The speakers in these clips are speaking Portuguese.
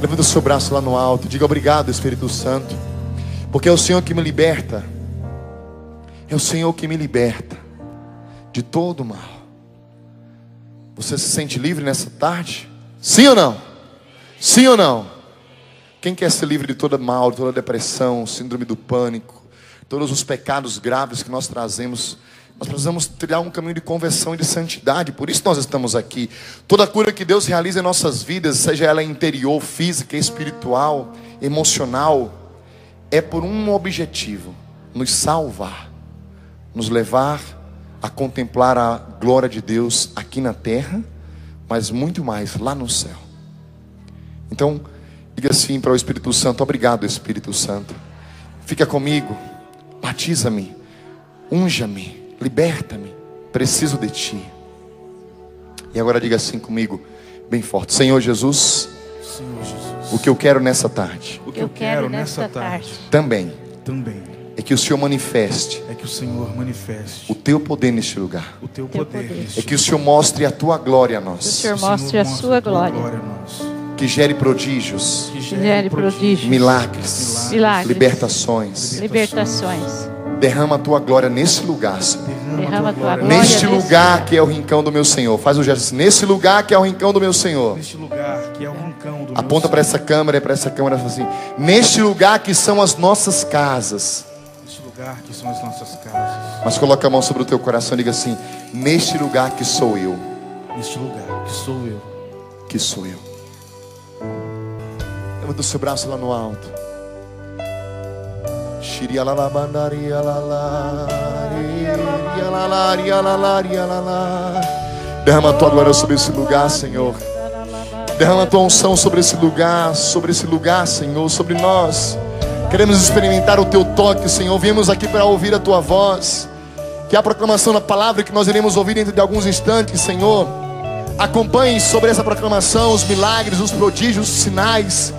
Levanta o seu braço lá no alto. Diga obrigado, Espírito Santo. Porque é o Senhor que me liberta. É o Senhor que me liberta de todo mal. Você se sente livre nessa tarde? Sim ou não? Sim ou não? Quem quer ser livre de toda mal, de toda depressão, síndrome do pânico, todos os pecados graves que nós trazemos? Nós precisamos trilhar um caminho de conversão e de santidade, por isso nós estamos aqui. Toda cura que Deus realiza em nossas vidas, seja ela interior, física, espiritual, emocional, é por um objetivo: nos salvar, nos levar a contemplar a glória de Deus aqui na terra, mas muito mais lá no céu. Então, diga assim para o Espírito Santo: Obrigado, Espírito Santo. Fica comigo, batiza-me, unja-me liberta-me, preciso de ti. E agora diga assim comigo, bem forte: Senhor Jesus, Senhor Jesus, o que eu quero nessa tarde o que eu, quero nessa tarde também também é que o Senhor manifeste é que o Senhor manifeste o teu poder neste lugar, o teu poder. é que o Senhor mostre a tua glória a Que o nós, Senhor mostre a sua glória. a nós. que gere prodígios, Que Gere prodígios. milagres, Milagres. libertações. Libertações. Derrama a tua glória nesse lugar, Senhor. Derrama a tua glória. Neste nesse lugar lugar. que é o rincão do meu Senhor. Faz o gesto assim. Nesse lugar que é o rincão do meu Senhor. Neste lugar que é o rincão do Aponta meu para essa câmera e para essa câmera e fala assim: Neste lugar que são as nossas casas. Neste lugar que são as nossas casas. Mas coloca a mão sobre o teu coração e diga assim: Neste lugar que sou eu, Neste lugar que sou eu. que sou eu. Levanta o seu braço lá no alto. Derrama a tua glória sobre esse lugar, Senhor. Derrama a tua unção sobre esse lugar, sobre esse lugar, Senhor, sobre nós. Queremos experimentar o teu toque, Senhor. Viemos aqui para ouvir a tua voz. Que a proclamação da palavra que nós iremos ouvir dentro de alguns instantes, Senhor. Acompanhe sobre essa proclamação os milagres, os prodígios, os sinais.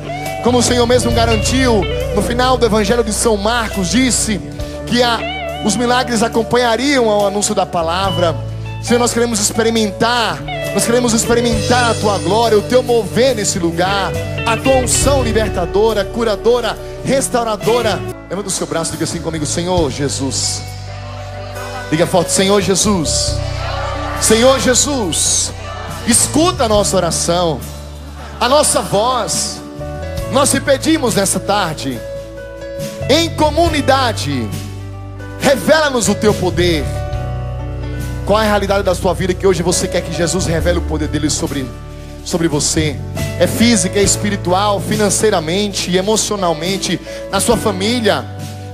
Como o Senhor mesmo garantiu no final do Evangelho de São Marcos, disse que a, os milagres acompanhariam ao anúncio da palavra. Senhor, nós queremos experimentar, nós queremos experimentar a tua glória, o teu mover nesse lugar, a tua unção libertadora, curadora, restauradora. Levanta o seu braço diga assim comigo: Senhor Jesus. Diga forte: Senhor Jesus. Senhor Jesus. Escuta a nossa oração, a nossa voz. Nós te pedimos nessa tarde, em comunidade, revela-nos o teu poder. Qual é a realidade da sua vida que hoje você quer que Jesus revele o poder dele sobre, sobre você? É física, é espiritual, financeiramente, emocionalmente, na sua família.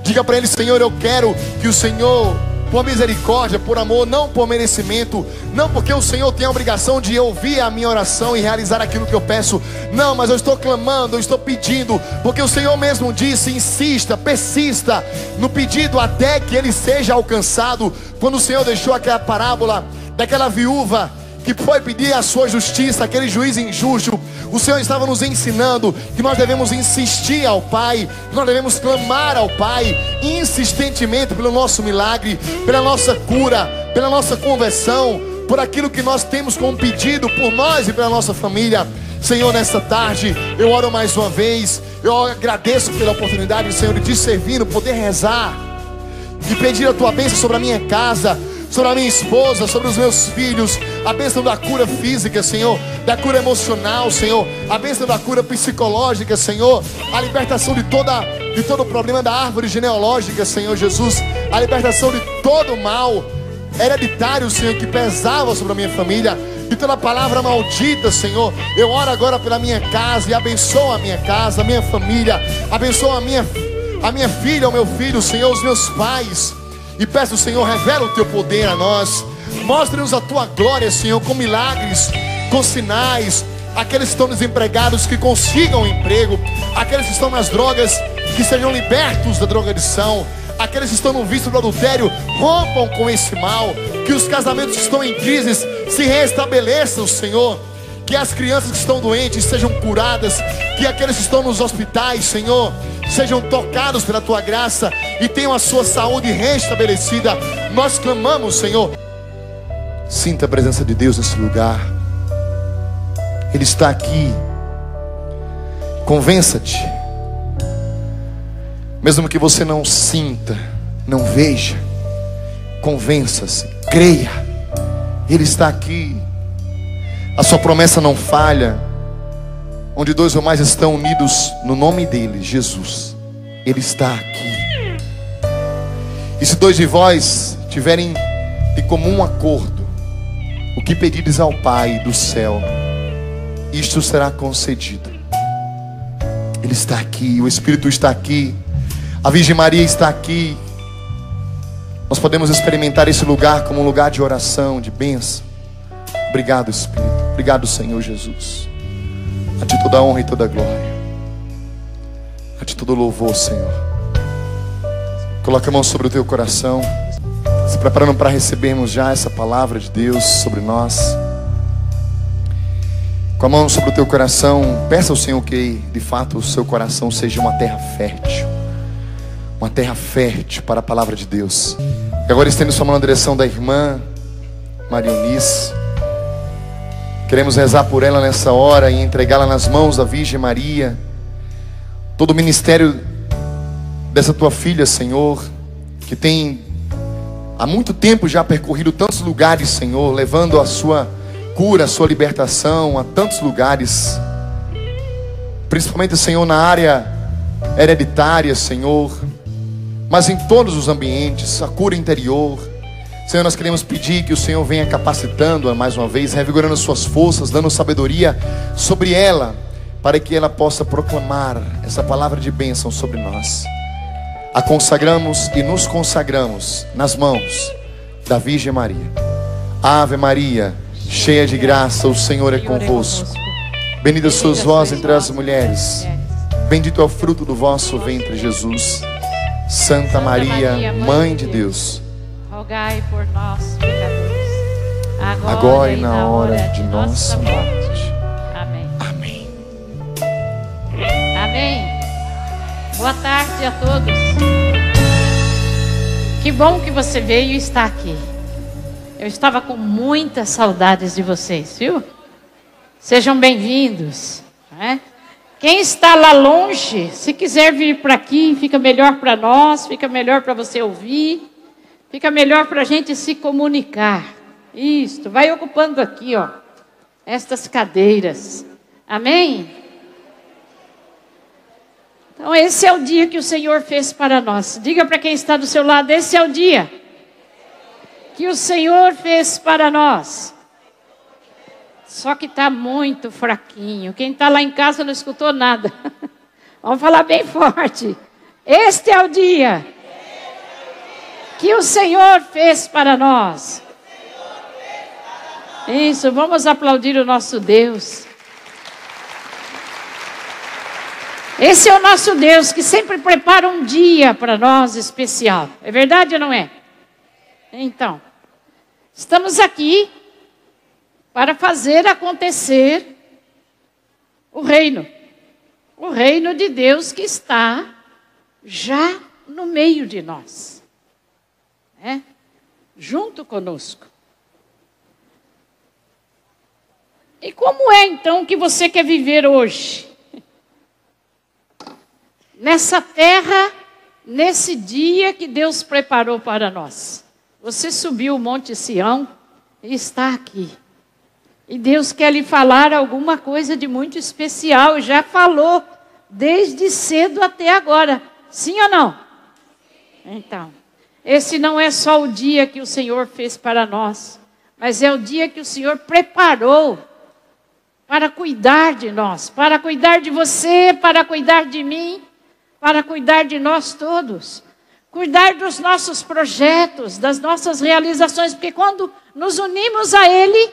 Diga para ele, Senhor, eu quero que o Senhor por misericórdia, por amor, não por merecimento, não porque o Senhor tem a obrigação de ouvir a minha oração e realizar aquilo que eu peço, não, mas eu estou clamando, eu estou pedindo, porque o Senhor mesmo disse: insista, persista no pedido até que ele seja alcançado. Quando o Senhor deixou aquela parábola daquela viúva que foi pedir a sua justiça, aquele juiz injusto, o Senhor estava nos ensinando que nós devemos insistir ao Pai, que nós devemos clamar ao Pai insistentemente pelo nosso milagre, pela nossa cura, pela nossa conversão, por aquilo que nós temos como pedido por nós e pela nossa família. Senhor, nesta tarde, eu oro mais uma vez, eu agradeço pela oportunidade, Senhor, de servir, poder rezar e pedir a tua bênção sobre a minha casa, sobre a minha esposa, sobre os meus filhos, a bênção da cura física, Senhor, da cura emocional, Senhor, a bênção da cura psicológica, Senhor, a libertação de toda de todo o problema da árvore genealógica, Senhor Jesus, a libertação de todo o mal hereditário, Senhor, que pesava sobre a minha família, de toda palavra maldita, Senhor. Eu oro agora pela minha casa e abençoa a minha casa, a minha família, abençoa a minha a minha filha, o meu filho, Senhor, os meus pais. E peço, Senhor, revela o teu poder a nós. Mostre-nos a tua glória, Senhor, com milagres, com sinais. Aqueles que estão desempregados que consigam um emprego. Aqueles que estão nas drogas que sejam libertos da drogadição. Aqueles que estão no vício do adultério rompam com esse mal. Que os casamentos que estão em crise se restabeleçam, Senhor. Que as crianças que estão doentes sejam curadas. Que aqueles que estão nos hospitais, Senhor, sejam tocados pela tua graça e tenham a sua saúde restabelecida. Nós clamamos, Senhor. Sinta a presença de Deus nesse lugar. Ele está aqui. Convença-te. Mesmo que você não sinta, não veja, convença-se, creia. Ele está aqui. A sua promessa não falha. Onde dois ou mais estão unidos no nome dele, Jesus, ele está aqui. E se dois de vós tiverem de comum acordo, o que pedires ao Pai do céu, isto será concedido. Ele está aqui, o Espírito está aqui, a Virgem Maria está aqui. Nós podemos experimentar esse lugar como um lugar de oração, de bênção. Obrigado, Espírito. Obrigado, Senhor Jesus. A ti toda a honra e toda a glória. A ti todo louvor, Senhor. Coloque a mão sobre o teu coração. Se preparando para recebermos já essa palavra de Deus sobre nós. Com a mão sobre o teu coração, peça ao Senhor que de fato o seu coração seja uma terra fértil. Uma terra fértil para a palavra de Deus. E agora estendo sua mão na direção da irmã Maria Eunice. Queremos rezar por ela nessa hora e entregá-la nas mãos da Virgem Maria. Todo o ministério dessa tua filha, Senhor, que tem há muito tempo já percorrido tantos lugares, Senhor, levando a sua cura, a sua libertação a tantos lugares. Principalmente, Senhor, na área hereditária, Senhor, mas em todos os ambientes, a cura interior. Senhor, nós queremos pedir que o Senhor venha capacitando-a mais uma vez, revigorando suas forças, dando sabedoria sobre ela, para que ela possa proclamar essa palavra de bênção sobre nós. A consagramos e nos consagramos nas mãos da Virgem Maria. Ave Maria, cheia de graça, o Senhor é convosco. Bendita sois vós entre as mulheres, bendito é o fruto do vosso ventre, Jesus. Santa Maria, Mãe de Deus rogai por nós, pecadores, agora, agora e na hora de nossa morte. Amém. Amém. Amém. Boa tarde a todos. Que bom que você veio e está aqui. Eu estava com muitas saudades de vocês, viu? Sejam bem-vindos. Né? Quem está lá longe, se quiser vir para aqui, fica melhor para nós, fica melhor para você ouvir. Fica melhor para a gente se comunicar. Isto, vai ocupando aqui, ó, estas cadeiras. Amém? Então, esse é o dia que o Senhor fez para nós. Diga para quem está do seu lado: esse é o dia que o Senhor fez para nós. Só que está muito fraquinho. Quem está lá em casa não escutou nada. Vamos falar bem forte. Este é o dia que o Senhor fez para nós. Isso, vamos aplaudir o nosso Deus. Esse é o nosso Deus que sempre prepara um dia para nós especial. É verdade ou não é? Então, estamos aqui para fazer acontecer o reino. O reino de Deus que está já no meio de nós né? junto conosco. E como é então que você quer viver hoje? Nessa terra, nesse dia que Deus preparou para nós. Você subiu o Monte Sião e está aqui. E Deus quer lhe falar alguma coisa de muito especial, já falou desde cedo até agora. Sim ou não? Então, esse não é só o dia que o Senhor fez para nós, mas é o dia que o Senhor preparou para cuidar de nós, para cuidar de você, para cuidar de mim, para cuidar de nós todos. Cuidar dos nossos projetos, das nossas realizações, porque quando nos unimos a Ele,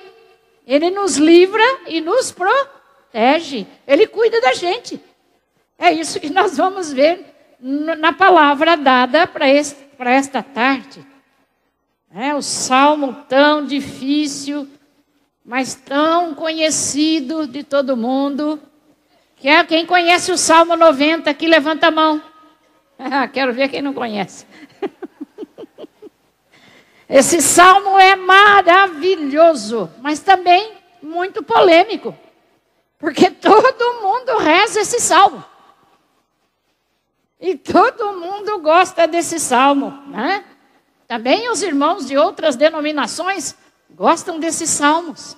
Ele nos livra e nos protege. Ele cuida da gente. É isso que nós vamos ver na palavra dada para esta tarde. É o salmo tão difícil, mas tão conhecido de todo mundo. Que é quem conhece o Salmo 90 aqui, levanta a mão. Quero ver quem não conhece. Esse salmo é maravilhoso, mas também muito polêmico. Porque todo mundo reza esse salmo. E todo mundo gosta desse salmo, né? Também os irmãos de outras denominações gostam desses salmos.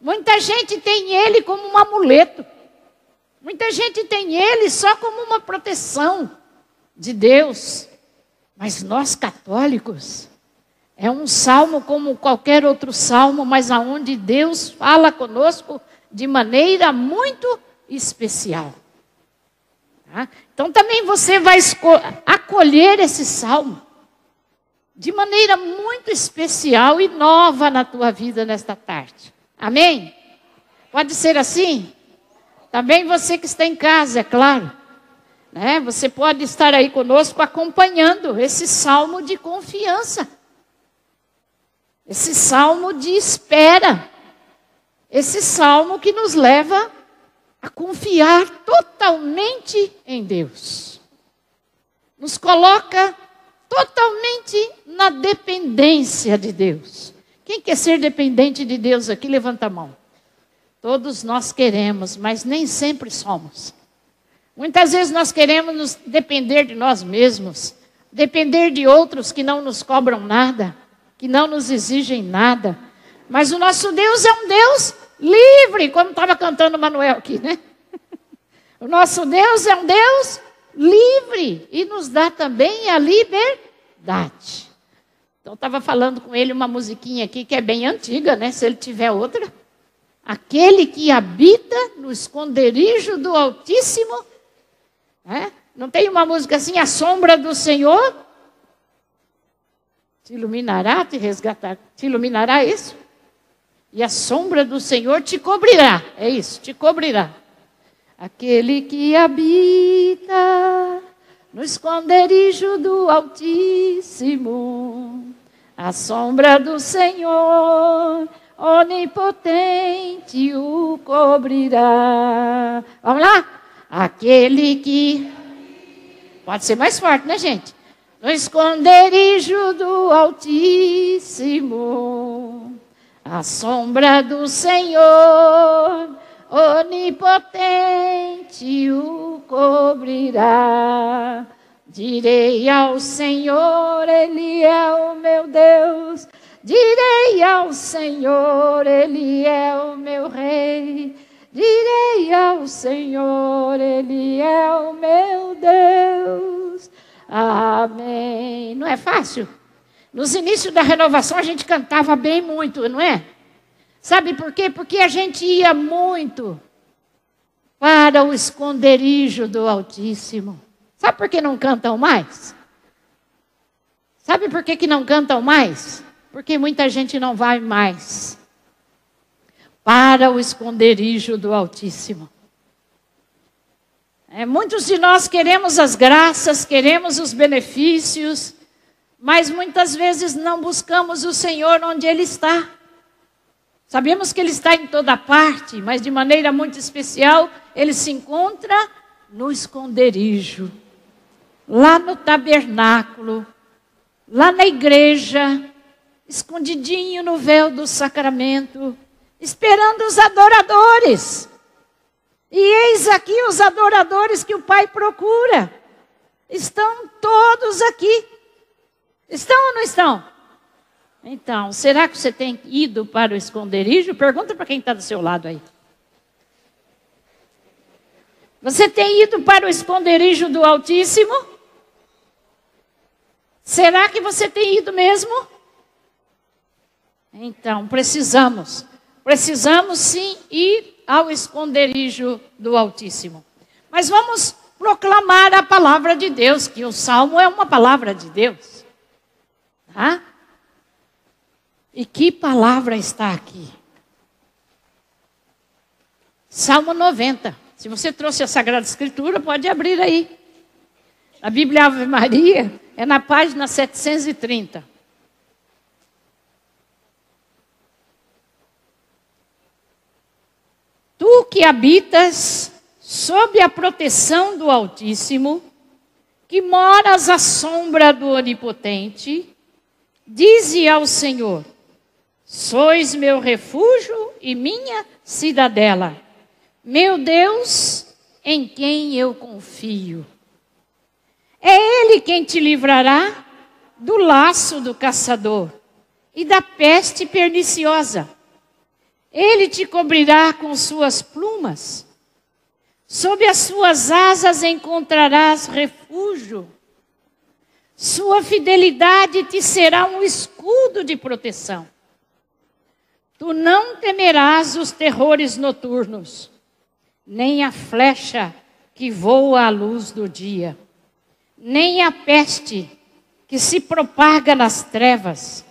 Muita gente tem ele como um amuleto. Muita gente tem ele só como uma proteção de Deus. Mas nós católicos, é um salmo como qualquer outro salmo, mas aonde Deus fala conosco de maneira muito especial. Tá? Então também você vai acolher esse salmo de maneira muito especial e nova na tua vida nesta tarde. Amém? Pode ser assim? Também você que está em casa, é claro. Né? Você pode estar aí conosco acompanhando esse salmo de confiança. Esse salmo de espera. Esse salmo que nos leva a confiar totalmente em Deus. Nos coloca totalmente na dependência de Deus. Quem quer ser dependente de Deus aqui, levanta a mão. Todos nós queremos, mas nem sempre somos. Muitas vezes nós queremos nos depender de nós mesmos, depender de outros que não nos cobram nada, que não nos exigem nada. Mas o nosso Deus é um Deus livre, como estava cantando o Manuel aqui, né? O nosso Deus é um Deus livre e nos dá também a liberdade. Então, estava falando com ele uma musiquinha aqui que é bem antiga, né? Se ele tiver outra. Aquele que habita no esconderijo do Altíssimo. Né? Não tem uma música assim, a sombra do Senhor te iluminará, te resgatará. Te iluminará isso? E a sombra do Senhor te cobrirá. É isso, te cobrirá. Aquele que habita no esconderijo do Altíssimo, a sombra do Senhor onipotente o cobrirá. Vamos lá? Aquele que. Pode ser mais forte, né, gente? No esconderijo do Altíssimo, a sombra do Senhor onipotente o cobrirá. Direi ao Senhor, Ele é o meu Deus. Direi ao Senhor, Ele é o meu Rei. Direi ao Senhor, Ele é o meu Deus. Amém. Não é fácil? Nos inícios da renovação a gente cantava bem muito, não é? Sabe por quê? Porque a gente ia muito para o esconderijo do Altíssimo. Sabe por que não cantam mais? Sabe por que, que não cantam mais? Porque muita gente não vai mais para o esconderijo do Altíssimo. É, muitos de nós queremos as graças, queremos os benefícios, mas muitas vezes não buscamos o Senhor onde Ele está. Sabemos que Ele está em toda parte, mas de maneira muito especial, Ele se encontra no esconderijo, lá no tabernáculo, lá na igreja, escondidinho no véu do sacramento, esperando os adoradores. E eis aqui os adoradores que o Pai procura. Estão todos aqui. Estão ou não estão? Então, será que você tem ido para o esconderijo? Pergunta para quem está do seu lado aí. Você tem ido para o esconderijo do Altíssimo? Será que você tem ido mesmo? Então, precisamos. Precisamos sim ir ao esconderijo do Altíssimo. Mas vamos proclamar a palavra de Deus, que o salmo é uma palavra de Deus. Tá? E que palavra está aqui? Salmo 90. Se você trouxe a Sagrada Escritura, pode abrir aí. A Bíblia Ave Maria é na página 730. Que habitas sob a proteção do Altíssimo, que moras à sombra do Onipotente, dize ao Senhor: Sois meu refúgio e minha cidadela. Meu Deus, em quem eu confio. É Ele quem te livrará do laço do caçador e da peste perniciosa. Ele te cobrirá com suas plumas. Sob as suas asas encontrarás refúgio. Sua fidelidade te será um escudo de proteção. Tu não temerás os terrores noturnos, nem a flecha que voa à luz do dia, nem a peste que se propaga nas trevas,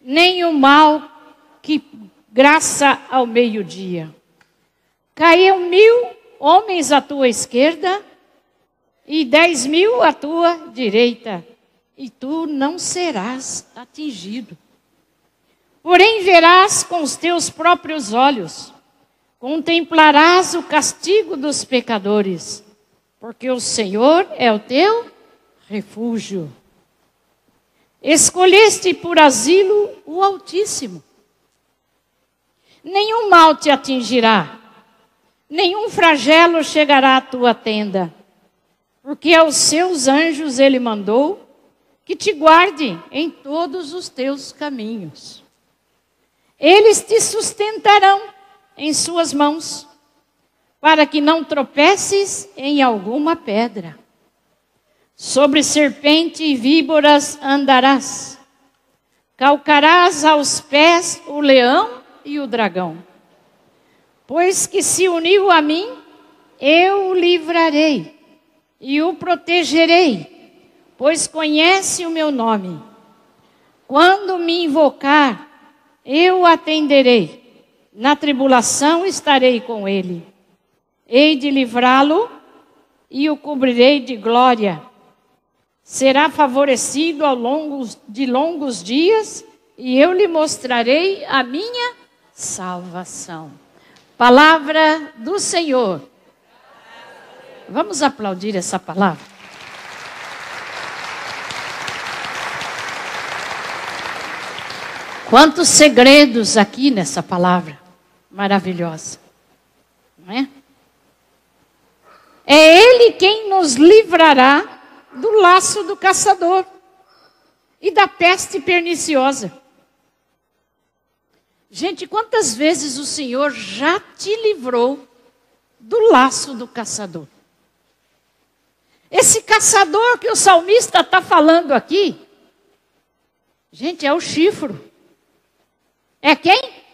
nem o mal que graça ao meio-dia. Caiu mil homens à tua esquerda e dez mil à tua direita, e tu não serás atingido. Porém, verás com os teus próprios olhos, contemplarás o castigo dos pecadores, porque o Senhor é o teu refúgio. Escolheste por asilo o Altíssimo. Nenhum mal te atingirá, nenhum flagelo chegará à tua tenda, porque aos seus anjos ele mandou que te guarde em todos os teus caminhos. Eles te sustentarão em suas mãos, para que não tropeces em alguma pedra. Sobre serpente e víboras andarás, calcarás aos pés o leão e o dragão. Pois que se uniu a mim, eu o livrarei e o protegerei, pois conhece o meu nome. Quando me invocar, eu atenderei. Na tribulação estarei com ele. Hei de livrá-lo e o cobrirei de glória. Será favorecido ao longo de longos dias e eu lhe mostrarei a minha salvação. Palavra do Senhor. Vamos aplaudir essa palavra? Quantos segredos aqui nessa palavra maravilhosa, não é? É Ele quem nos livrará do laço do caçador e da peste perniciosa. Gente, quantas vezes o Senhor já te livrou do laço do caçador? Esse caçador que o salmista está falando aqui, gente, é o chifro. É quem?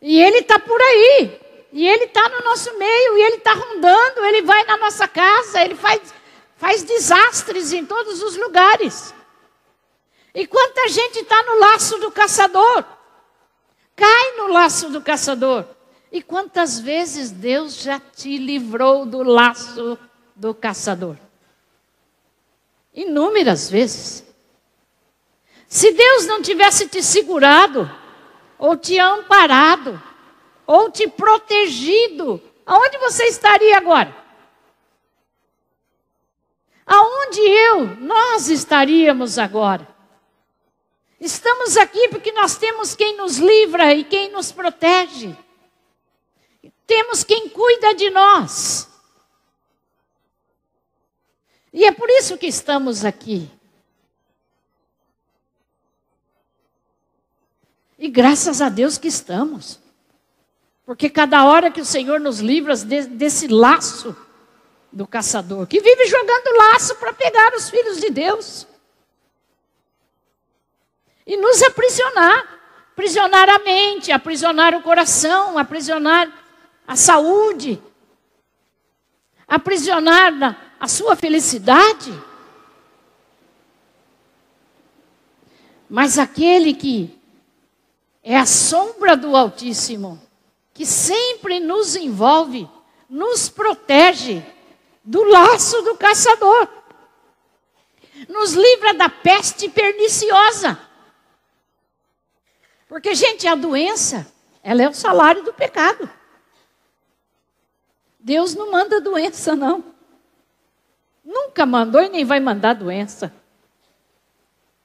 E ele está por aí. E ele está no nosso meio. E ele está rondando. Ele vai na nossa casa. Ele faz, faz desastres em todos os lugares. E quanta gente está no laço do caçador? Cai no laço do caçador. E quantas vezes Deus já te livrou do laço do caçador? Inúmeras vezes. Se Deus não tivesse te segurado, ou te amparado, ou te protegido, aonde você estaria agora? Aonde eu, nós estaríamos agora? Estamos aqui porque nós temos quem nos livra e quem nos protege. Temos quem cuida de nós. E é por isso que estamos aqui. E graças a Deus que estamos. Porque cada hora que o Senhor nos livra de, desse laço do caçador, que vive jogando laço para pegar os filhos de Deus e nos aprisionar aprisionar a mente, aprisionar o coração, aprisionar a saúde, aprisionar a sua felicidade. Mas aquele que é a sombra do Altíssimo, que sempre nos envolve, nos protege do laço do caçador, nos livra da peste perniciosa. Porque, gente, a doença, ela é o salário do pecado. Deus não manda doença, não. Nunca mandou e nem vai mandar doença.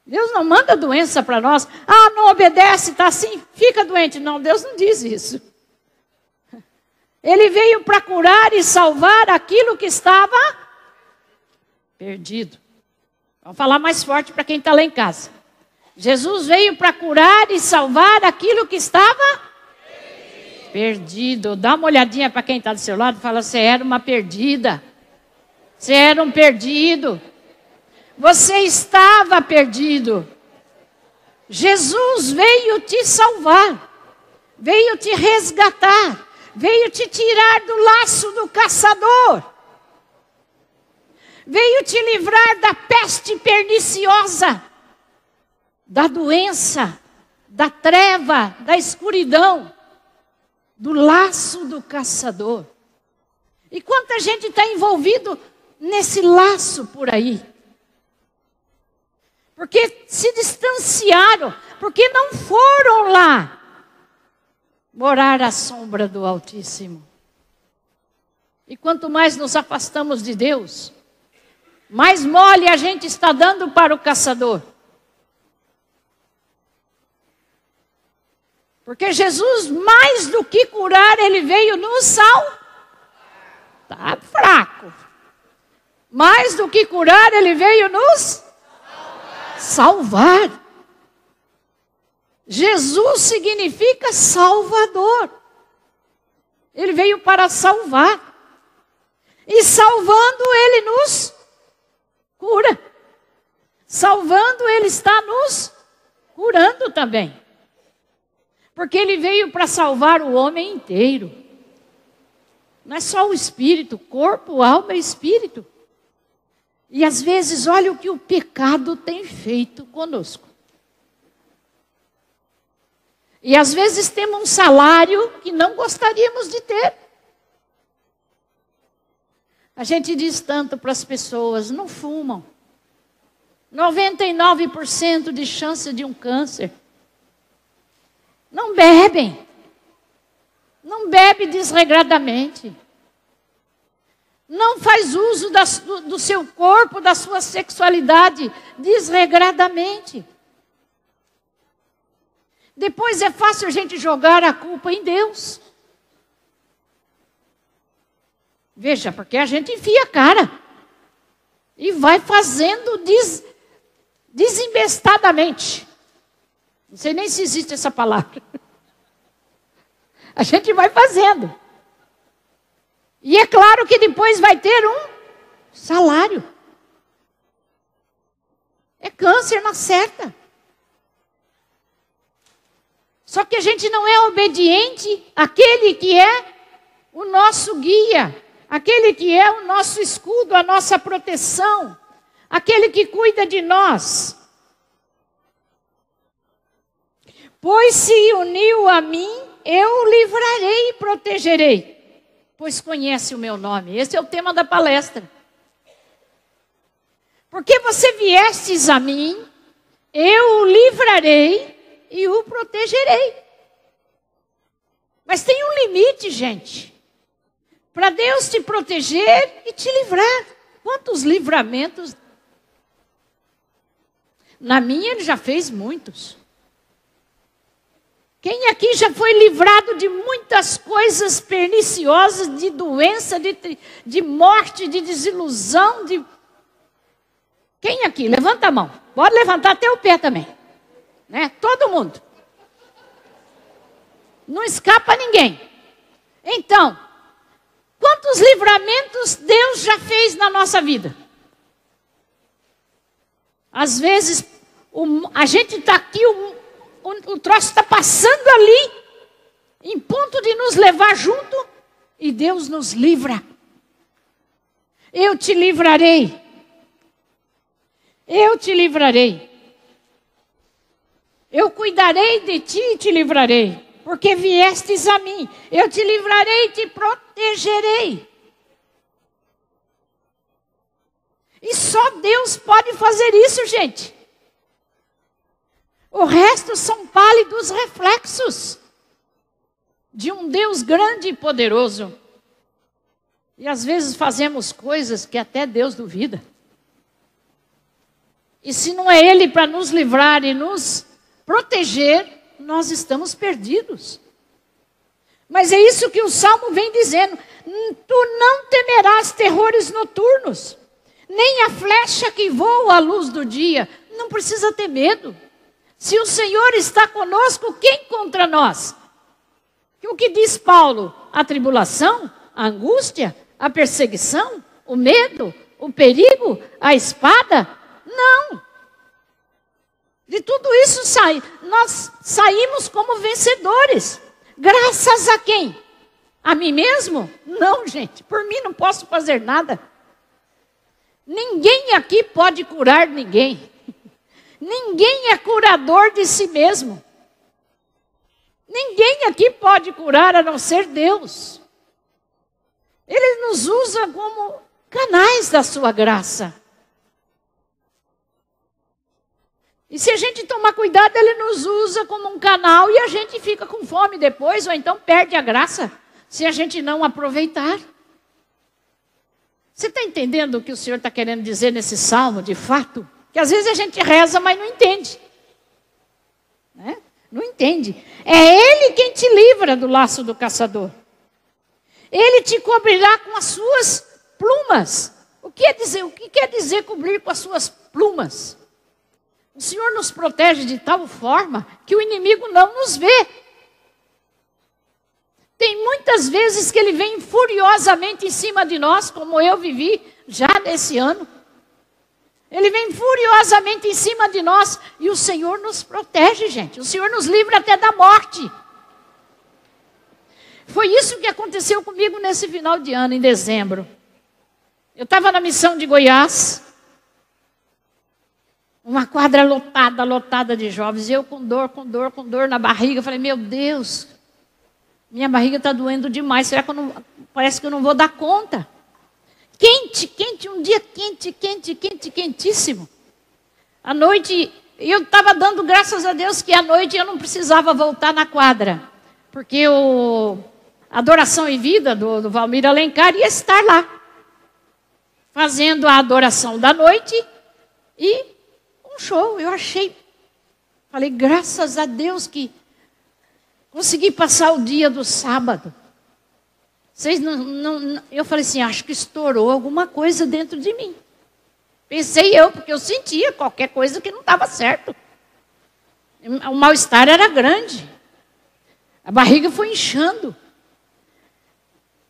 Deus não manda doença para nós. Ah, não obedece, está assim, fica doente. Não, Deus não diz isso. Ele veio para curar e salvar aquilo que estava perdido. Vamos falar mais forte para quem está lá em casa. Jesus veio para curar e salvar aquilo que estava perdido. Dá uma olhadinha para quem está do seu lado e fala: você era uma perdida. Você era um perdido. Você estava perdido. Jesus veio te salvar, veio te resgatar, veio te tirar do laço do caçador, veio te livrar da peste perniciosa, da doença, da treva, da escuridão, do laço do caçador. E quanta gente está envolvido nesse laço por aí? porque se distanciaram, porque não foram lá morar à sombra do Altíssimo. E quanto mais nos afastamos de Deus, mais mole a gente está dando para o caçador. Porque Jesus, mais do que curar, ele veio no sal. Está fraco. Mais do que curar, ele veio nos salvar. Jesus significa Salvador. Ele veio para salvar. E salvando, ele nos cura. Salvando, ele está nos curando também. Porque ele veio para salvar o homem inteiro. Não é só o espírito, corpo, alma e espírito. E às vezes, olha o que o pecado tem feito conosco. E às vezes temos um salário que não gostaríamos de ter. A gente diz tanto para as pessoas: não fumam. 99% de chance de um câncer. Não bebem. Não bebe desregradamente não faz uso do, do seu corpo, da sua sexualidade desregradamente. Depois é fácil a gente jogar a culpa em Deus. Veja, porque a gente enfia a cara e vai fazendo des, desembestadamente. Não sei nem se existe essa palavra. A gente vai fazendo. E é claro que depois vai ter um salário. É câncer na certa. Só que a gente não é obediente àquele que é o nosso guia, aquele que é o nosso escudo, a nossa proteção, aquele que cuida de nós. Pois se uniu a mim, eu livrarei e protegerei pois conhece o meu nome. Esse é o tema da palestra. Porque você viestes a mim, eu o livrarei e o protegerei. Mas tem um limite, gente. Para Deus te proteger e te livrar. Quantos livramentos? Na minha, ele já fez muitos. Quem aqui já foi livrado de muitas coisas perniciosas, de doença, de, de morte, de desilusão, de. Quem aqui? Levanta a mão. Pode levantar até o pé também. Né? Todo mundo. Não escapa ninguém. Então, quantos livramentos Deus já fez na nossa vida? Às vezes, o, a gente está aqui, o, o, o troço está passando ali, em ponto de nos levar junto, e Deus nos livra. Eu te livrarei. Eu te livrarei. Eu cuidarei de ti e te livrarei, porque viestes a mim. Eu te livrarei e te protegerei. E só Deus pode fazer isso, gente. O resto são pálidos reflexos de um Deus grande e poderoso. E às vezes fazemos coisas que até Deus duvida. E se não é Ele para nos livrar e nos proteger, nós estamos perdidos. Mas é isso que o salmo vem dizendo: tu não temerás terrores noturnos, nem a flecha que voa à luz do dia. Não precisa ter medo. Se o Senhor está conosco, quem contra nós? O que diz Paulo? A tribulação, a angústia, a perseguição, o medo, o perigo, a espada? Não. De tudo isso sai. Nós saímos como vencedores. Graças a quem? A mim mesmo? Não, gente. Por mim não posso fazer nada. Ninguém aqui pode curar ninguém. Ninguém é curador de si mesmo. Ninguém aqui pode curar a não ser Deus. Ele nos usa como canais da sua graça. E se a gente tomar cuidado, ele nos usa como um canal e a gente fica com fome depois, ou então perde a graça, se a gente não aproveitar. Você está entendendo o que o Senhor está querendo dizer nesse salmo, de fato? Que às vezes a gente reza, mas não entende. Né? Não entende. É Ele quem te livra do laço do caçador. Ele te cobrirá com as suas plumas. O que, é dizer, o que quer dizer cobrir com as suas plumas? O Senhor nos protege de tal forma que o inimigo não nos vê. Tem muitas vezes que ele vem furiosamente em cima de nós, como eu vivi já nesse ano. Ele vem furiosamente em cima de nós e o Senhor nos protege, gente. O Senhor nos livra até da morte. Foi isso que aconteceu comigo nesse final de ano, em dezembro. Eu estava na missão de Goiás, uma quadra lotada, lotada de jovens, eu com dor, com dor, com dor na barriga. Falei, meu Deus, minha barriga está doendo demais, será que eu não. Parece que eu não vou dar conta quente, quente, um dia quente, quente, quente, quentíssimo. À noite, eu estava dando graças a Deus que à noite eu não precisava voltar na quadra, porque o Adoração e Vida do, do Valmir Alencar ia estar lá, fazendo a adoração da noite e um show. Eu achei, falei, graças a Deus que consegui passar o dia do sábado. Vocês não, não, eu falei assim, acho que estourou alguma coisa dentro de mim. Pensei eu, porque eu sentia qualquer coisa que não estava certo. O mal-estar era grande. A barriga foi inchando.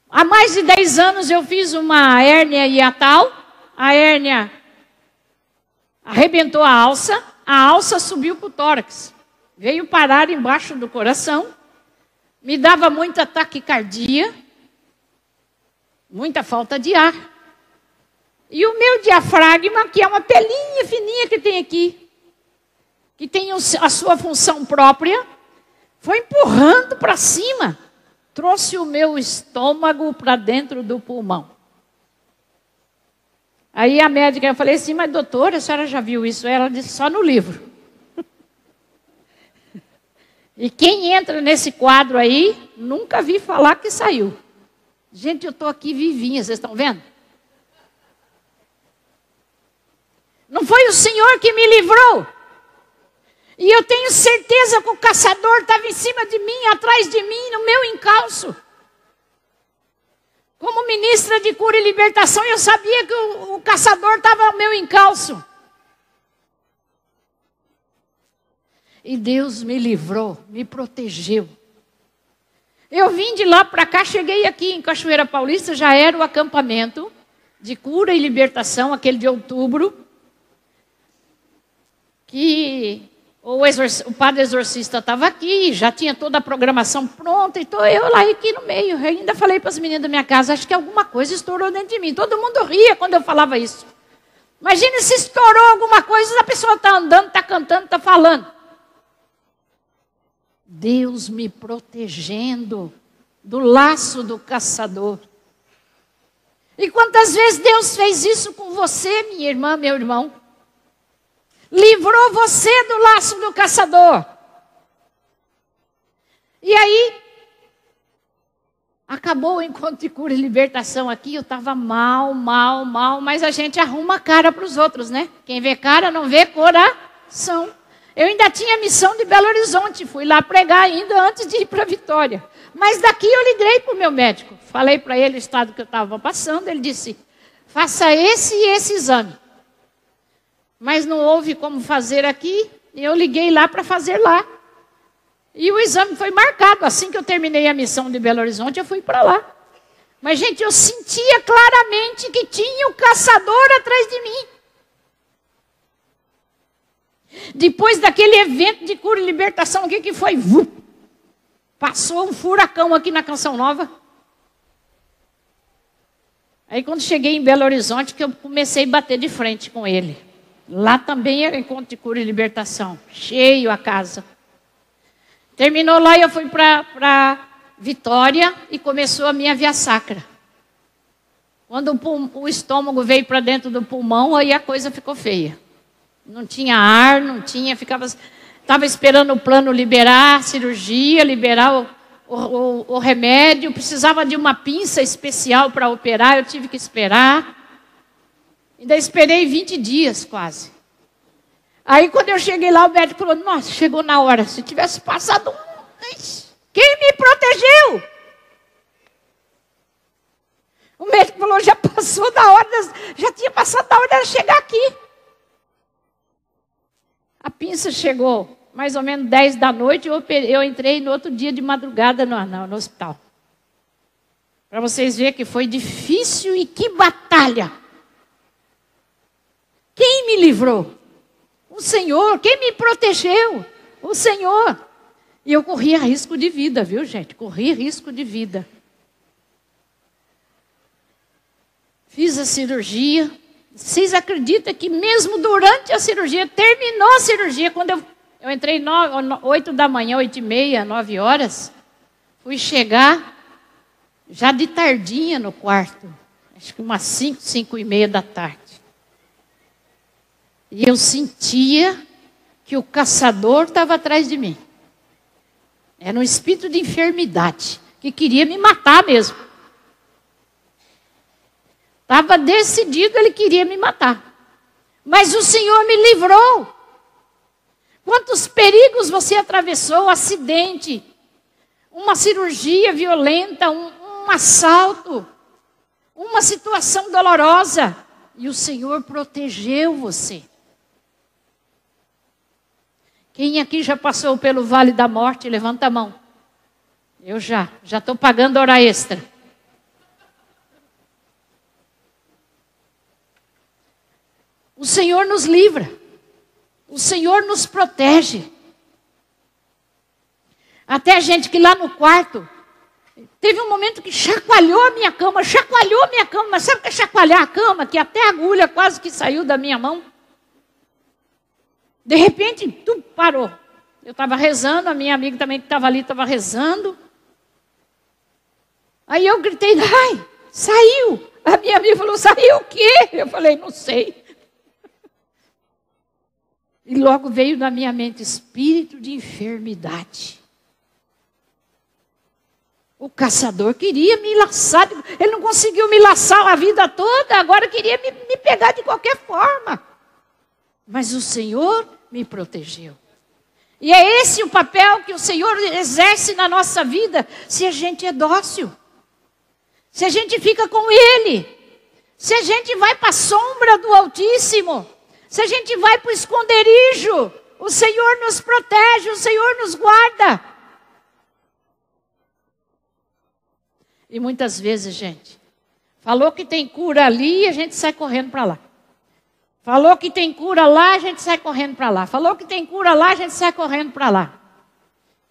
Há mais de 10 anos eu fiz uma hérnia hiatal. A hérnia arrebentou a alça. A alça subiu para o tórax. Veio parar embaixo do coração. Me dava muita taquicardia muita falta de ar. E o meu diafragma, que é uma pelinha fininha que tem aqui, que tem a sua função própria, foi empurrando para cima, trouxe o meu estômago para dentro do pulmão. Aí a médica, eu falei assim, mas doutora, a senhora já viu isso? Ela disse, só no livro. e quem entra nesse quadro aí, nunca vi falar que saiu. Gente, eu estou aqui vivinha, vocês estão vendo? Não foi o Senhor que me livrou. E eu tenho certeza que o caçador estava em cima de mim, atrás de mim, no meu encalço. Como ministra de cura e libertação, eu sabia que o, o caçador estava ao meu encalço. E Deus me livrou, me protegeu. Eu vim de lá para cá, cheguei aqui em Cachoeira Paulista, já era o acampamento de cura e libertação, aquele de outubro, que o, o padre exorcista estava aqui, já tinha toda a programação pronta, e estou eu lá aqui no meio. Eu ainda falei para as meninas da minha casa, acho que alguma coisa estourou dentro de mim. Todo mundo ria quando eu falava isso. Imagina se estourou alguma coisa, a pessoa está andando, está cantando, está falando. Deus me protegendo do laço do caçador. E quantas vezes Deus fez isso com você, minha irmã, meu irmão? Livrou você do laço do caçador. E aí, acabou o encontro de cura e libertação aqui. Eu estava mal, mal, mal, mas a gente arruma a cara para os outros, né? Quem vê cara não vê coração. Eu ainda tinha missão de Belo Horizonte, fui lá pregar ainda antes de ir para Vitória. Mas daqui eu liguei para o meu médico, falei para ele o estado que eu estava passando, ele disse: faça esse e esse exame. Mas não houve como fazer aqui, e eu liguei lá para fazer lá. E o exame foi marcado. Assim que eu terminei a missão de Belo Horizonte, eu fui para lá. Mas, gente, eu sentia claramente que tinha o um caçador atrás de mim. Depois daquele evento de cura e libertação, o que, que foi? Passou um furacão aqui na Canção Nova. Aí quando cheguei em Belo Horizonte, que eu comecei a bater de frente com ele. Lá também era encontro de cura e libertação. Cheio a casa. Terminou lá e eu fui para Vitória e começou a minha via sacra. Quando o, o estômago veio para dentro do pulmão, aí a coisa ficou feia. Não tinha ar, não tinha, ficava. Estava esperando o plano liberar a cirurgia, liberar o, o, o, remédio, precisava de uma pinça especial para operar, eu tive que esperar. Ainda esperei 20 dias quase. Aí quando eu cheguei lá, o médico falou, nossa, chegou na hora. Se tivesse passado um. Quem me protegeu? O médico falou, já passou da hora, já tinha passado da hora de chegar aqui. A pinça chegou mais ou menos 10 da noite, eu, eu entrei no outro dia de madrugada no, no, no hospital. Para vocês verem que foi difícil e que batalha. Quem me livrou? O Senhor. Quem me protegeu? O Senhor. E eu corria risco de vida, viu, gente? Corri risco de vida. Fiz a cirurgia, vocês acreditam que mesmo durante a cirurgia, terminou a cirurgia, quando eu, eu entrei no, 8 da manhã, 8 e meia, 9 horas, fui chegar já de tardinha no quarto, acho que umas 5, 5 e meia da tarde. E eu sentia que o caçador estava atrás de mim. Era um espírito de enfermidade, que queria me matar mesmo. Estava decidido, ele queria me matar. Mas o Senhor me livrou. Quantos perigos você atravessou? Acidente, uma cirurgia violenta, um, um assalto, uma situação dolorosa. E o Senhor protegeu você. Quem aqui já passou pelo vale da morte? Levanta a mão. Eu já, já estou pagando hora extra. O Senhor nos livra. O Senhor nos protege. Até gente que lá no quarto teve um momento que chacoalhou a minha cama, chacoalhou a minha cama, mas sabe o que é chacoalhar a cama? Que até a agulha quase que saiu da minha mão. De repente, tudo parou. Eu estava rezando, a minha amiga também que estava ali estava rezando. Aí eu gritei, ai, saiu. A minha amiga falou, saiu o quê? Eu falei, não sei. E logo veio na minha mente espírito de enfermidade. O caçador queria me laçar, ele não conseguiu me laçar a vida toda, agora queria me, me pegar de qualquer forma. Mas o Senhor me protegeu. E é esse o papel que o Senhor exerce na nossa vida, se a gente é dócil, se a gente fica com Ele, se a gente vai para a sombra do Altíssimo. Se a gente vai para o esconderijo, o Senhor nos protege, o Senhor nos guarda. E muitas vezes, gente, falou que tem cura ali a gente sai correndo para lá. Falou que tem cura lá, a gente sai correndo para lá. Falou que tem cura lá, a gente sai correndo para lá.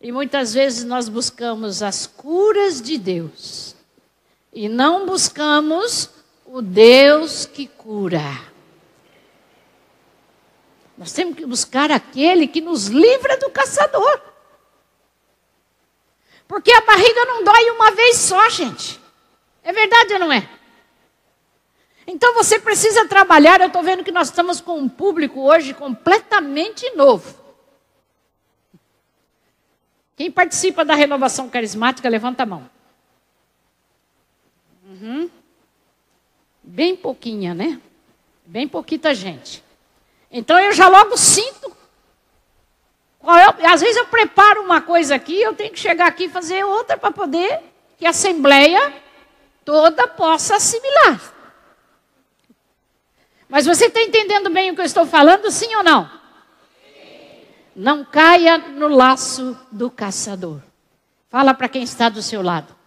E muitas vezes nós buscamos as curas de Deus. E não buscamos o Deus que cura. Nós temos que buscar aquele que nos livra do caçador. Porque a barriga não dói uma vez só, gente. É verdade ou não é? Então você precisa trabalhar. Eu estou vendo que nós estamos com um público hoje completamente novo. Quem participa da renovação carismática, levanta a mão. Uhum. Bem pouquinha, né? Bem pouquita gente. Então eu já logo sinto É às vezes eu preparo uma coisa aqui, eu tenho que chegar aqui e fazer outra para poder que a assembleia toda possa assimilar. Mas você está entendendo bem o que eu estou falando, sim ou não? Não caia no laço do caçador. Fala para quem está do seu lado.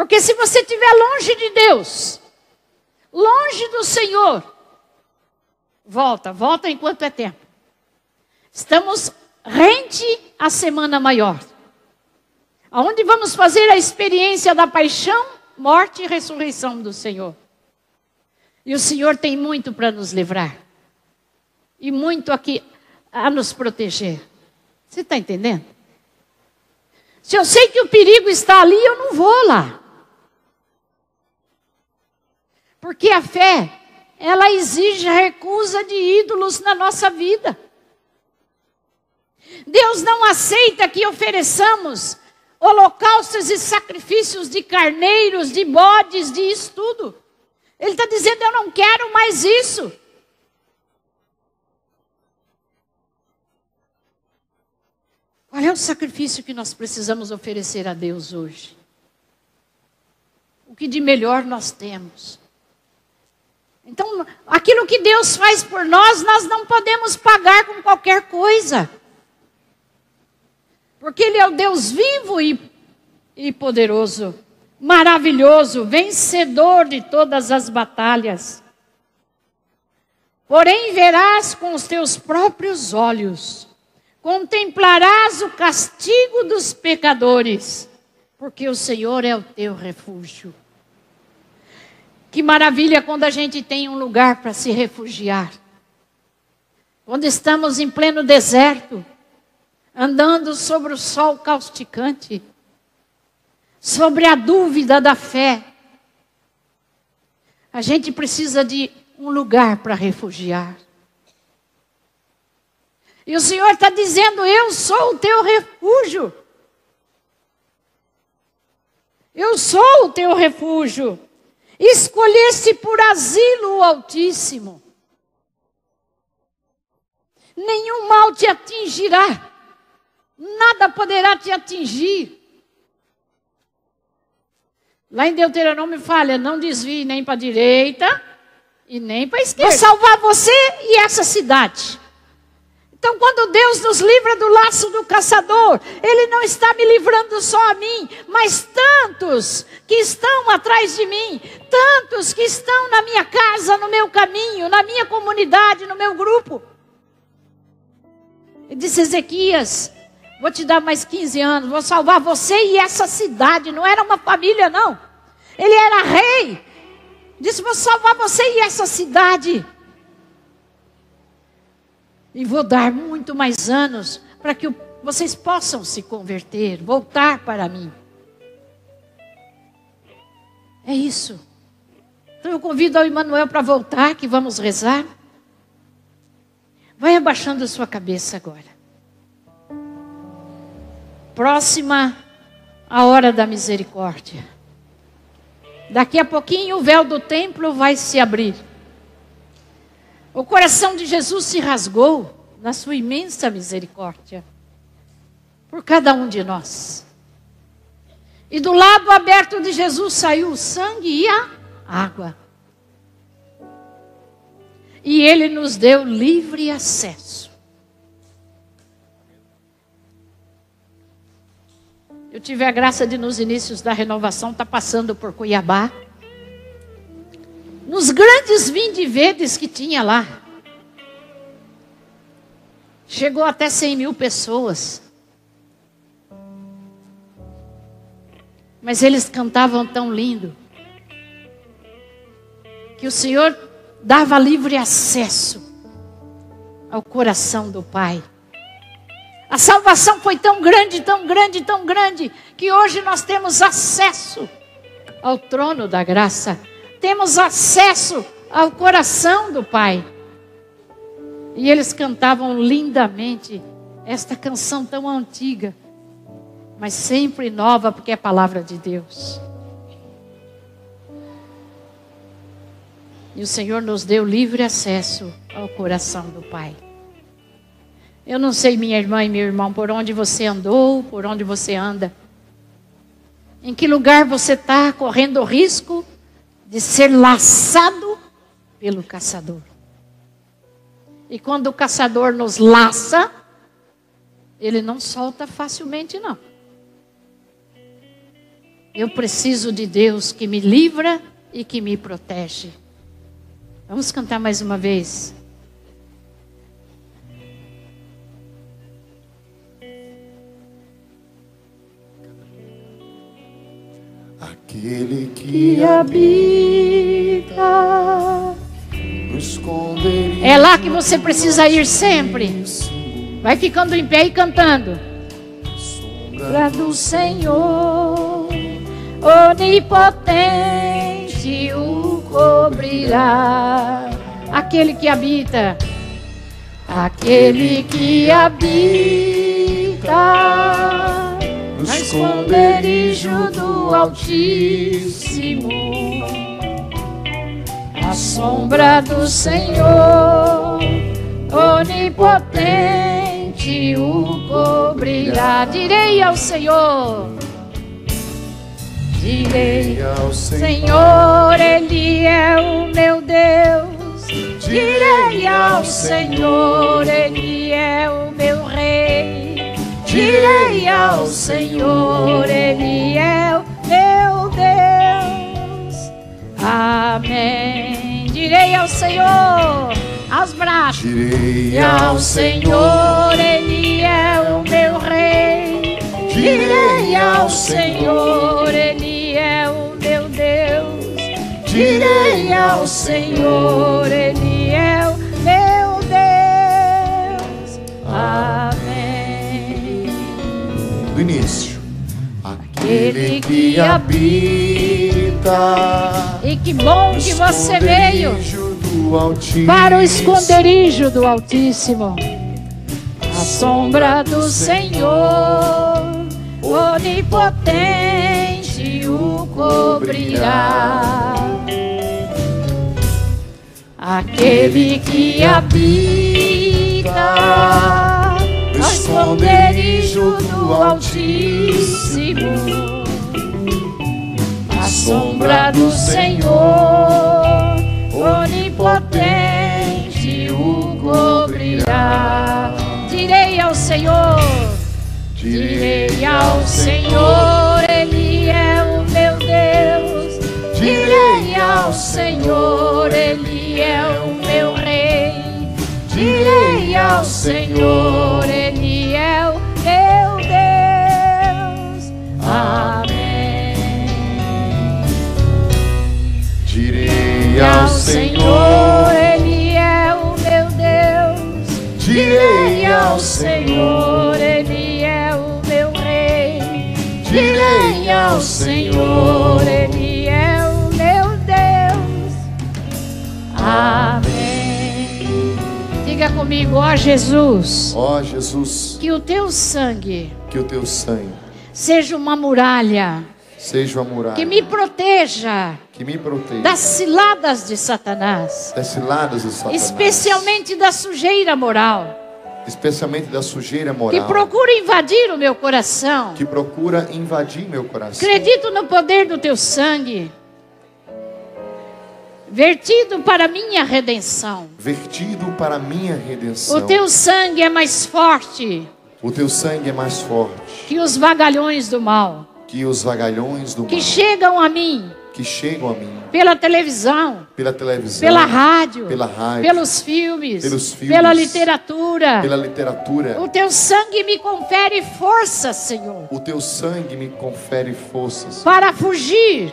Porque se você estiver longe de Deus, longe do Senhor, volta, volta enquanto é tempo. Estamos rente à semana maior onde vamos fazer a experiência da paixão, morte e ressurreição do Senhor. E o Senhor tem muito para nos livrar. E muito aqui a nos proteger. Você está entendendo? Se eu sei que o perigo está ali, eu não vou lá. Porque a fé, ela exige a recusa de ídolos na nossa vida. Deus não aceita que ofereçamos holocaustos e sacrifícios de carneiros, de bodes, de estudo. Ele está dizendo: Eu não quero mais isso. Qual é o sacrifício que nós precisamos oferecer a Deus hoje? O que de melhor nós temos? Então, aquilo que Deus faz por nós, nós não podemos pagar com qualquer coisa. Porque Ele é o Deus vivo e, e poderoso, maravilhoso, vencedor de todas as batalhas. Porém, verás com os teus próprios olhos, contemplarás o castigo dos pecadores, porque o Senhor é o teu refúgio. Que maravilha quando a gente tem um lugar para se refugiar. Quando estamos em pleno deserto, andando sobre o sol causticante, sobre a dúvida da fé. A gente precisa de um lugar para refugiar. E o Senhor está dizendo: Eu sou o teu refúgio. Eu sou o teu refúgio. Escolheste por asilo o Altíssimo. Nenhum mal te atingirá nada poderá te atingir. Lá em Deuteronômio fala: não desvie nem para a direita e nem para a esquerda. Vou salvar você e essa cidade. Então, quando Deus nos livra do laço do caçador, Ele não está me livrando só a mim, mas tantos que estão atrás de mim, tantos que estão na minha casa, no meu caminho, na minha comunidade, no meu grupo. E disse Ezequias: Vou te dar mais 15 anos, vou salvar você e essa cidade. Não era uma família, não. Ele era rei. Disse: Vou salvar você e essa cidade. E vou dar muito mais anos para que vocês possam se converter, voltar para mim. É isso. Então eu convido ao Emanuel para voltar, que vamos rezar. Vai abaixando a sua cabeça agora próxima a hora da misericórdia. Daqui a pouquinho o véu do templo vai se abrir. O coração de Jesus se rasgou na sua imensa misericórdia por cada um de nós. E do lado aberto de Jesus saiu o sangue e a água. E ele nos deu livre acesso Eu tive a graça de, nos inícios da renovação, estar tá passando por Cuiabá. Nos grandes vindivedes que tinha lá. Chegou até 100 mil pessoas. Mas eles cantavam tão lindo. Que o Senhor dava livre acesso ao coração do Pai. A salvação foi tão grande, tão grande, tão grande, que hoje nós temos acesso ao trono da graça, temos acesso ao coração do Pai. E eles cantavam lindamente esta canção tão antiga, mas sempre nova, porque é a palavra de Deus. E o Senhor nos deu livre acesso ao coração do Pai. Eu não sei, minha irmã e meu irmão, por onde você andou, por onde você anda. Em que lugar você está correndo risco de ser laçado pelo caçador. E quando o caçador nos laça, ele não solta facilmente, não. Eu preciso de Deus que me livra e que me protege. Vamos cantar mais uma vez. Aquele que habita. no esconderijo É lá que você precisa ir sempre. Vai ficando em pé e cantando. Sombra do Senhor, onipotente o cobrirá. Aquele que habita, aquele que habita no esconderijo do Altíssimo. A sombra do Senhor, onipotente o cobrirá. Direi ao Senhor, direi ao Senhor. Senhor, Ele é o meu Deus. Direi ao Senhor, Ele é o meu Rei. Direi ao Senhor, Ele é o meu Deus. Amém. Direi ao Senhor, aos braços. Direi ao Senhor, Ele é o meu Rei. Direi ao Senhor, Ele é o meu Deus. Direi ao Senhor, Ele é o meu Deus. Amém. Do início. Aquele que habita E que bom que você veio esconderijo do Altíssimo. para o esconderijo do Altíssimo. A sombra do Senhor, onipotente o cobrirá. Aquele que habita no esconderijo do Altíssimo, a sombra do Senhor, onipotente o cobrirá. Direi ao Senhor, direi ao Senhor, Ele é o meu Deus. Direi ao Senhor, Ele é o meu Rei. Direi ao Senhor, Ele Amém. Direi ao Senhor. Ele é o meu Deus. Direi ao Senhor, Ele é o meu Rei. Direi ao Senhor, Ele é o meu Deus. Amém. Diga comigo, ó Jesus, Ó Jesus, que o teu sangue que o teu sangue seja uma muralha seja uma muralha que me proteja que me proteja das ciladas de Satanás. das ciladas de Satanás, especialmente da sujeira moral, especialmente da sujeira que moral procura invadir o meu coração. que procura invadir meu coração. Acredito no poder do teu sangue, vertido para minha redenção. Vertido para a minha redenção. O teu sangue é mais forte O teu sangue é mais forte. Que os vagalhões do mal, que os vagalhões do que mal. chegam a mim que chegam a mim. pela televisão, pela televisão, pela rádio, pela rádio, pelos filmes, pelos filmes, pela literatura. pela literatura. O teu sangue me confere força, Senhor. O teu sangue me confere forças. Para fugir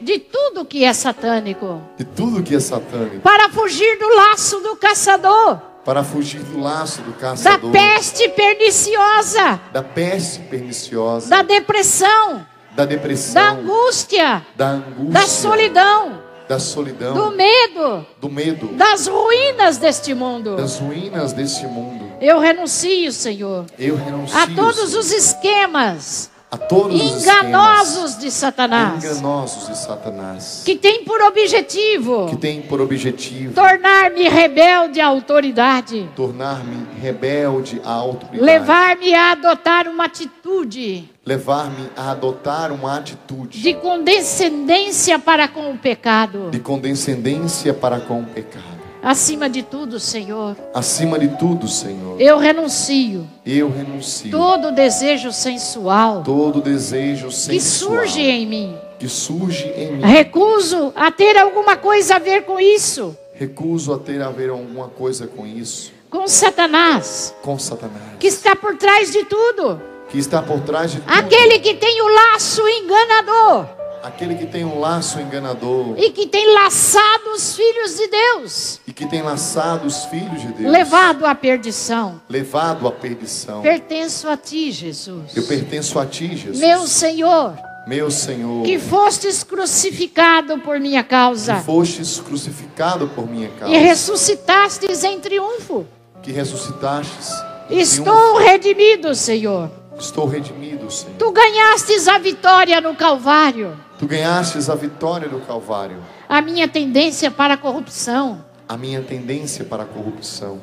de tudo que é satânico, de tudo que é satânico, para fugir do laço do caçador, para fugir do laço do da caçador, peste perniciosa, da peste perniciosa, da depressão, da depressão, da angústia, da angústia, da solidão, da solidão, do medo, do medo, das ruínas deste mundo. das ruínas deste mundo. Eu renuncio, Senhor, Eu renuncio a todos Senhor, os esquemas a todos os enganosos de Satanás, enganosos de Satanás, que tem por objetivo que tem por objetivo tornar-me rebelde à autoridade, tornar-me rebelde à autoridade, levar-me a adotar uma atitude levar-me a adotar uma atitude de condescendência para com o pecado. de condescendência para com o pecado. Acima de tudo, Senhor, Acima de tudo, Senhor, eu renuncio eu renuncio todo desejo sensual todo desejo que sensual surge em mim. que surge em mim. Recuso a ter alguma coisa a ver com isso, Recuso a ter a ver alguma coisa com isso, com Satanás, com Satanás, que está por trás de tudo. que está por trás de tudo. Aquele que tem o laço enganador Aquele que tem um laço enganador e que tem laçado os filhos de Deus, e que tem laçado os filhos de Deus, levado à perdição. levado à perdição. Pertenço a ti, Jesus. Eu pertenço a ti, Jesus. Meu Senhor, Meu Senhor, que fostes crucificado por minha causa que fostes crucificado por minha causa, e ressuscitastes em triunfo. que ressuscitastes. em Estou redimido, Senhor. Estou redimido, Senhor. Tu ganhastes a vitória no Calvário. Tu ganhastes a vitória do Calvário. A minha tendência para a corrupção A minha tendência para a corrupção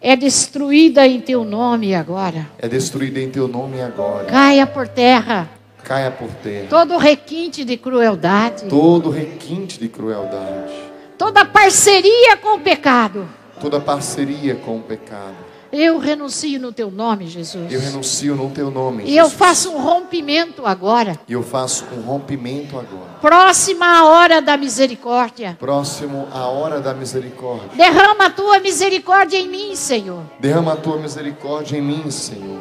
é destruída em teu nome agora. é destruída em teu nome agora. Caia por terra Caia por terra. todo requinte de crueldade, Todo requinte de crueldade, toda parceria com o pecado. toda parceria com o pecado. Eu renuncio no teu nome, Jesus. Eu renuncio no teu nome. E eu Jesus. faço um rompimento agora. E eu faço um rompimento agora. Próxima a hora da misericórdia. Próximo à hora da misericórdia. Derrama a tua misericórdia em mim, Senhor. Derrama a tua misericórdia em mim, Senhor.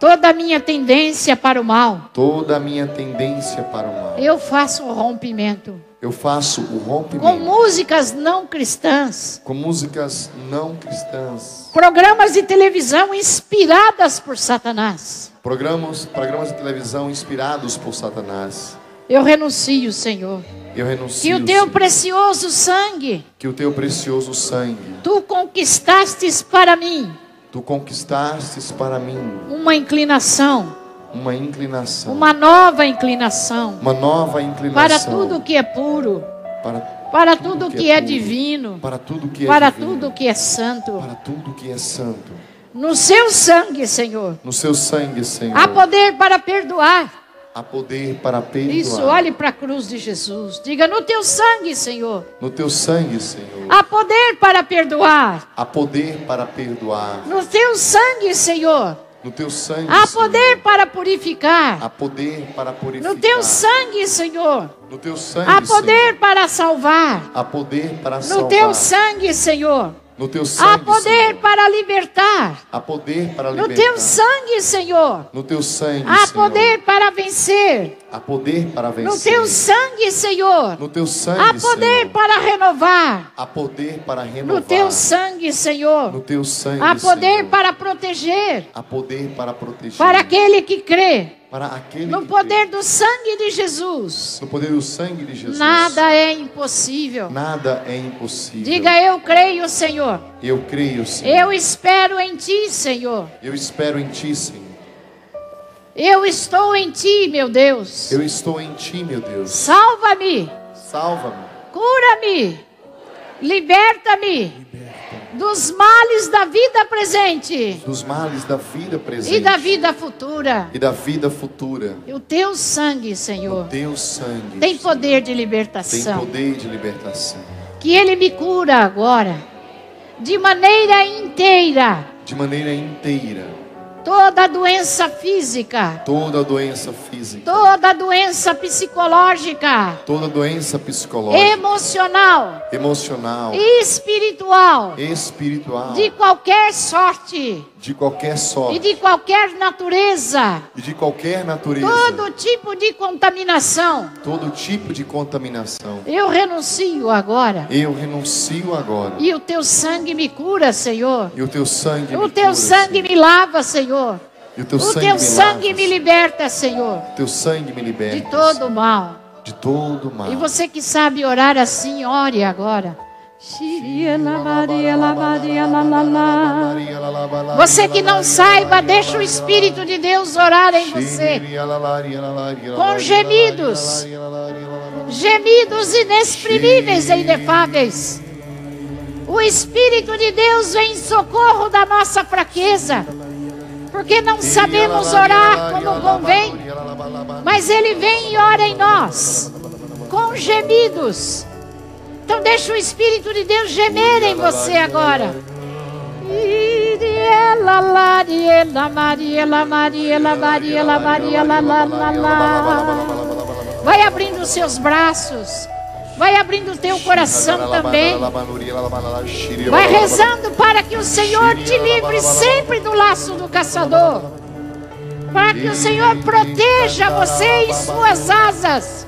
Toda a minha tendência para o mal, Toda a minha tendência para o mal. eu faço um rompimento. Eu faço o Com rompimento músicas não cristãs, com músicas não cristãs. programas de televisão inspiradas por Satanás. Programas, programas de televisão inspirados por Satanás. Eu renuncio, Senhor. Eu renuncio. Que o teu Senhor, precioso sangue que o teu precioso sangue tu conquistastes para mim tu conquistastes para mim uma inclinação, uma inclinação, uma nova inclinação uma nova inclinação para tudo que é puro, para, para tudo que é puro, divino, para tudo que é para divino, tudo que é santo. para tudo que é santo. No seu sangue, Senhor, No seu sangue, Senhor, há poder para perdoar. há poder para perdoar. Isso, olhe para a cruz de Jesus. Diga: No teu sangue, Senhor, No teu sangue, Senhor, há poder para perdoar. há poder para perdoar. No teu sangue, Senhor, No teu sangue, há Senhor, poder para purificar. há poder para purificar. No teu sangue, Senhor, No teu sangue, há poder Senhor, para salvar. há poder para No salvar. teu sangue, Senhor, No teu sangue, há poder Senhor, para libertar. há poder para No libertar. teu sangue, Senhor, No teu sangue, há Senhor, poder para vencer. há poder para vencer. No teu sangue, Senhor, No teu sangue, há poder Senhor, para renovar. há poder para renovar. No teu sangue, Senhor, No teu sangue, há poder Senhor, para proteger. há poder para proteger. Para aquele que crê para aquele no poder do sangue de Jesus, no poder do sangue de Jesus. nada é impossível. nada é impossível. Diga eu creio, Senhor. eu creio, Senhor. Eu espero em ti, Senhor. Eu espero em ti, Senhor. Eu estou em ti, meu Deus. Eu estou em ti, meu Deus. Salva-me, Salva-me, cura-me, liberta-me dos males da vida presente dos males da vida presente e da vida futura. e da vida futura. E o teu sangue, O Senhor, teu sangue tem poder de tem libertação. poder de libertação. Que ele me cura agora, de maneira inteira, De maneira inteira, toda doença física, toda doença física, toda doença psicológica, toda doença psicológica, emocional. Emocional, espiritual, espiritual, de qualquer sorte de qualquer e sorte de qualquer natureza, e de qualquer natureza, todo tipo de contaminação, todo tipo de contaminação. eu renuncio agora. Eu renuncio agora. E o teu sangue me cura, Senhor. E o teu sangue O me teu cura, sangue Senhor. me lava, Senhor. E o teu O sangue teu me sangue lava, me liberta, Senhor, O teu sangue me liberta de todo o mal. de todo mal. E você que sabe orar assim, ore agora. Você que não saiba, deixa o Espírito de Deus orar em você. Com gemidos. Gemidos inexprimíveis e inefáveis. O Espírito de Deus vem em socorro da nossa fraqueza. Porque não sabemos orar como convém. Mas Ele vem e ora em nós. Com gemidos então deixa o Espírito de Deus gemer em você agora. Vai abrindo os seus braços. Vai abrindo o teu coração também. Vai rezando para que o Senhor te livre sempre do laço do caçador. Para que o Senhor proteja você em suas asas,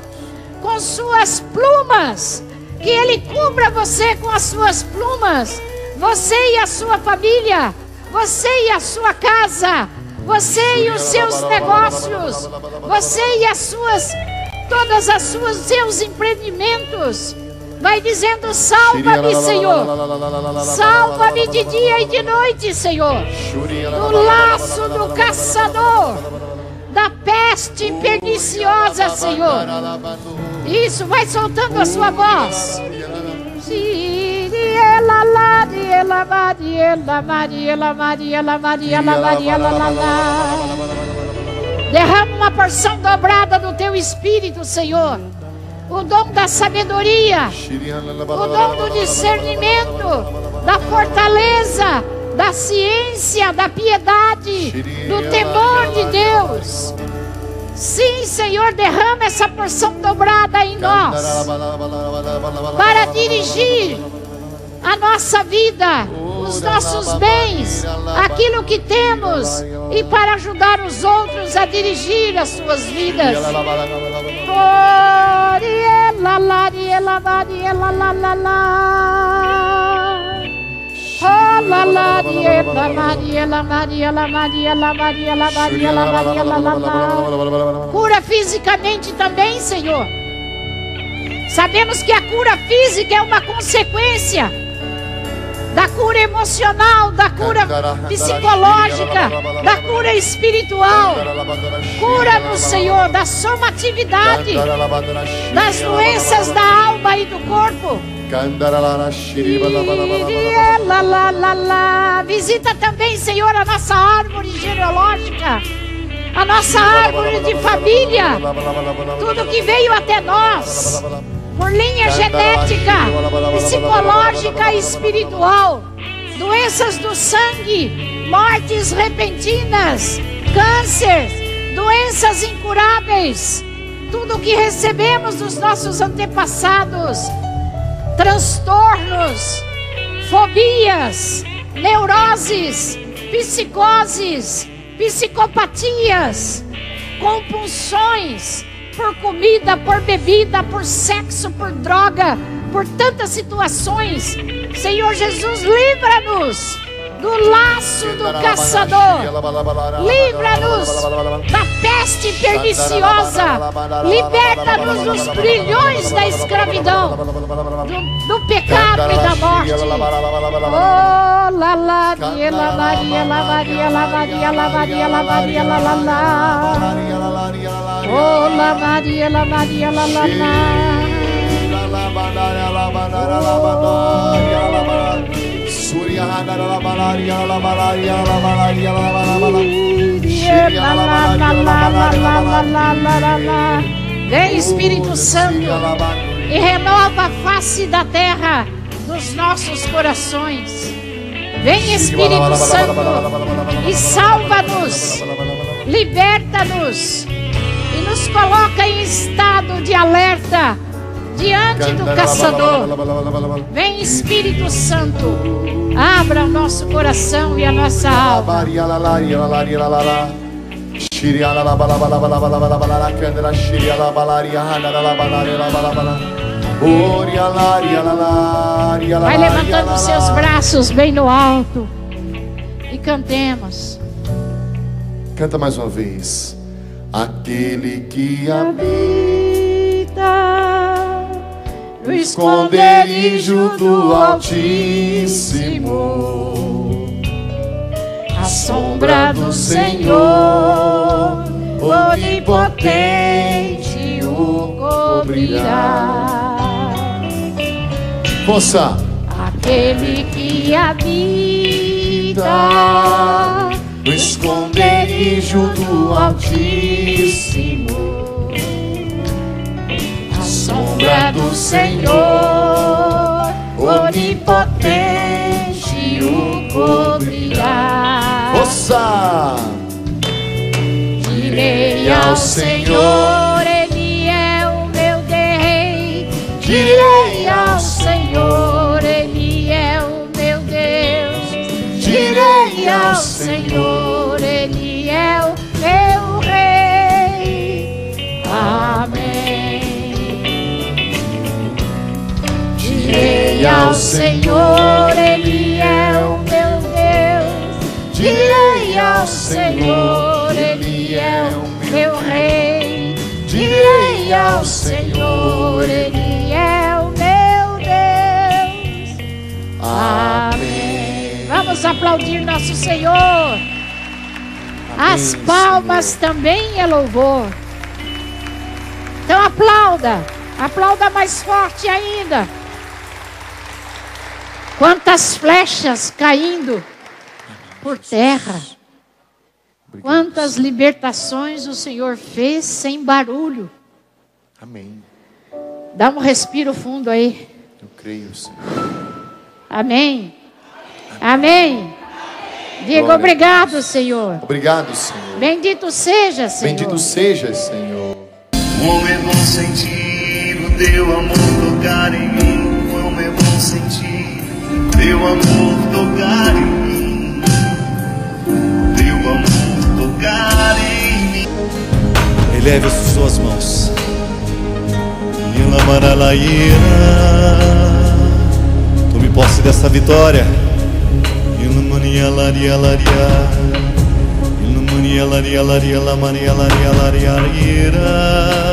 com suas plumas que Ele cubra você com as suas plumas, você e a sua família, você e a sua casa, você e os seus negócios, você e as suas, todas as suas, seus empreendimentos. Vai dizendo: Salva-me, Senhor. Salva-me de dia e de noite, Senhor. Do laço do caçador, da peste perniciosa, Senhor. Isso, vai soltando a sua voz. Derrama uma porção dobrada do teu espírito, Senhor. O dom da sabedoria, o dom do discernimento, da fortaleza, da ciência, da piedade, do temor de Deus. Sim, Senhor, derrama essa porção dobrada em nós para dirigir a nossa vida, os nossos bens, aquilo que temos e para ajudar os outros a dirigir as suas vidas. Cura fisicamente também, Senhor. Sabemos que a cura física é uma consequência da cura emocional, da cura psicológica, da cura espiritual. Cura-nos, Senhor, da somatividade, das doenças da alma e do corpo. Visita também, Senhor, a nossa árvore genealógica, a nossa árvore de família, tudo que veio até nós, por linha genética, psicológica e espiritual, doenças do sangue, mortes repentinas, câncer, doenças incuráveis, tudo que recebemos dos nossos antepassados transtornos, fobias, neuroses, psicoses, psicopatias, compulsões por comida, por bebida, por sexo, por droga, por tantas situações. Senhor Jesus, livra-nos do laço do caçador. Livra-nos da peste perniciosa. Liberta-nos dos brilhões da escravidão, do, do pecado e da morte. Oh, la la, la Maria, la Maria, la Maria, la Maria, la Maria, la la la. Oh, la Maria, la Maria, la la la. Vem Espírito Santo e renova a face da terra dos nossos corações. Vem Espírito Santo e salva-nos, liberta-nos e nos coloca em estado de alerta diante do caçador. Vem Espírito Santo, abra o nosso coração e a nossa alma. Vai levantando seus braços bem no alto e cantemos. Canta mais uma vez. Aquele que habita no esconderijo do Altíssimo. A sombra do Senhor, onipotente, o cobrirá. Força. Aquele que habita no esconderijo do Altíssimo sombra do Senhor, onipotente o cobrirá. Ouça! Direi ao Senhor, Ele é o meu Rei. Direi ao Senhor, Ele é o meu Deus. Direi ao Senhor, Direi ao Senhor, Ele é o meu Deus. Direi ao Senhor, Ele é o meu Rei. Direi ao Senhor, Ele é o meu Deus. Amém. Vamos aplaudir nosso Senhor. As palmas também é louvor. Então aplauda, aplauda mais forte ainda. Quantas flechas caindo por terra. Quantas libertações o Senhor fez sem barulho. Amém. Dá um respiro fundo aí. Eu creio, Senhor. Amém. Amém. Diga Glória a obrigado, Senhor. Obrigado, Senhor. Bendito seja, Senhor. Bendito seja, Senhor. Como é bom sentir o teu amor tocar em mim. Como é bom sentir teu amor tocar em mim. Teu amor tocar em mim. Eleve as suas mãos. Tome posse dessa vitória. Ilamanialaria laria. Ilamanialaria laria lamanialaria laria laria.